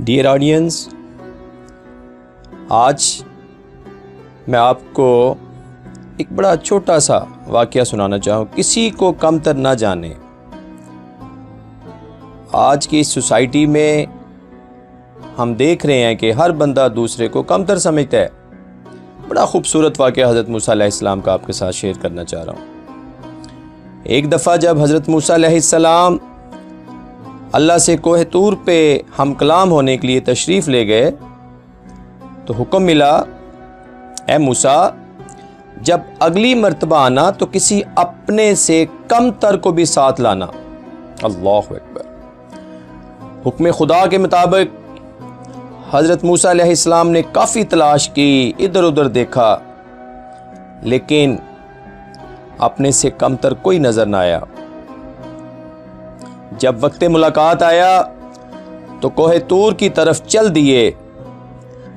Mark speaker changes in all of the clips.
Speaker 1: Dear audience आज मैं आपको एक बड़ा छोटा सा वाक़ सुनाना चाहूँ। किसी को कमतर ना जाने। आज की सोसाइटी में हम देख रहे हैं कि हर बंदा दूसरे को कमतर समझता है। बड़ा खूबसूरत वाक़ हज़रत मूसा इस्लाम का आपके साथ शेयर करना चाह रहा हूँ। एक दफ़ा जब हज़रत मूसा इस्लाम अल्लाह से कोह तूर पे हम कलाम होने के लिए तशरीफ़ ले गए तो हुक्म मिला ए मूसा, जब अगली मरतबा आना तो किसी अपने से कम तर को भी साथ लाना। अल्लाह अकबर। हुक्म खुदा के मुताबिक हज़रत मूसा इस्लाम ने काफ़ी तलाश की इधर उधर देखा, लेकिन अपने से कम तर कोई नज़र ना आया। जब वक्त मुलाकात आया तो कोहे तूर की तरफ़ चल दिए।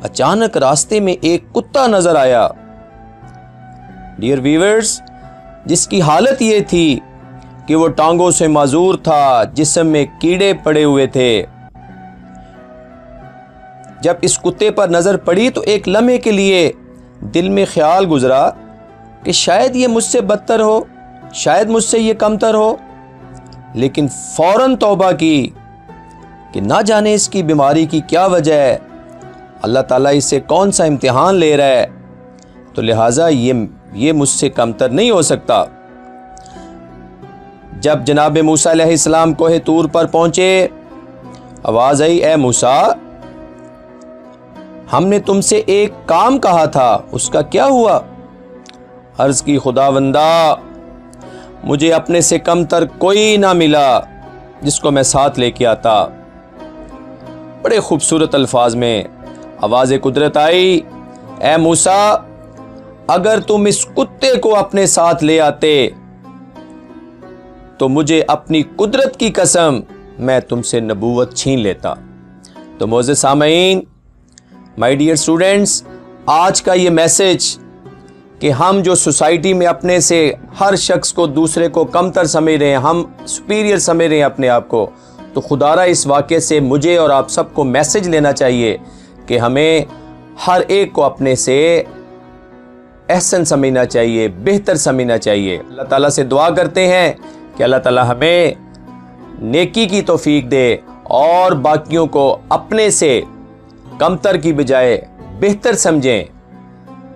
Speaker 1: अचानक रास्ते में एक कुत्ता नज़र आया। डियर वीवर्स जिसकी हालत ये थी कि वो टांगों से माजूर था जिसम में कीड़े पड़े हुए थे। जब इस कुत्ते पर नज़र पड़ी तो एक लम्हे के लिए दिल में ख्याल गुजरा कि शायद ये मुझसे बदतर हो, शायद मुझसे ये कमतर हो। लेकिन फ़ौरन तौबा की कि ना जाने इसकी बीमारी की क्या वजह है। अल्लाह ताला इससे कौन सा इम्तिहान ले रहा है? तो लिहाजा ये ये मुझसे कमतर नहीं हो सकता। जब जनाब मूसा इस्लाम कोह तूर पर पहुँचे, आवाज़ आई, ए मूसा, हमने तुमसे एक काम कहा था, उसका क्या हुआ? अर्ज़ की, खुदावंदा मुझे अपने से कम तर कोई ना मिला जिसको मैं साथ लेके आता। बड़े खूबसूरत अल्फाज में आवाज़ कुदरत आई ए मूसा, अगर तुम इस कुत्ते को अपने साथ ले आते तो मुझे अपनी कुदरत की कसम मैं तुमसे नबूवत छीन लेता। तो मोज़ सामीन माई डियर स्टूडेंट्स आज का ये मैसेज कि हम जो सोसाइटी में अपने से हर शख्स को दूसरे को कमतर समझ रहे हैं, हम सुपीरियर समझ रहे हैं अपने आप को तो खुदारा इस वाक़े से मुझे और आप सबको मैसेज लेना चाहिए कि हमें हर एक को अपने से एहसन समझना चाहिए, बेहतर समझना चाहिए। अल्लाह ताला से दुआ करते हैं कि अल्लाह ताला हमें नेकी की तोफीक दे और बाकियों को अपने से कमतर की बजाय बेहतर समझें।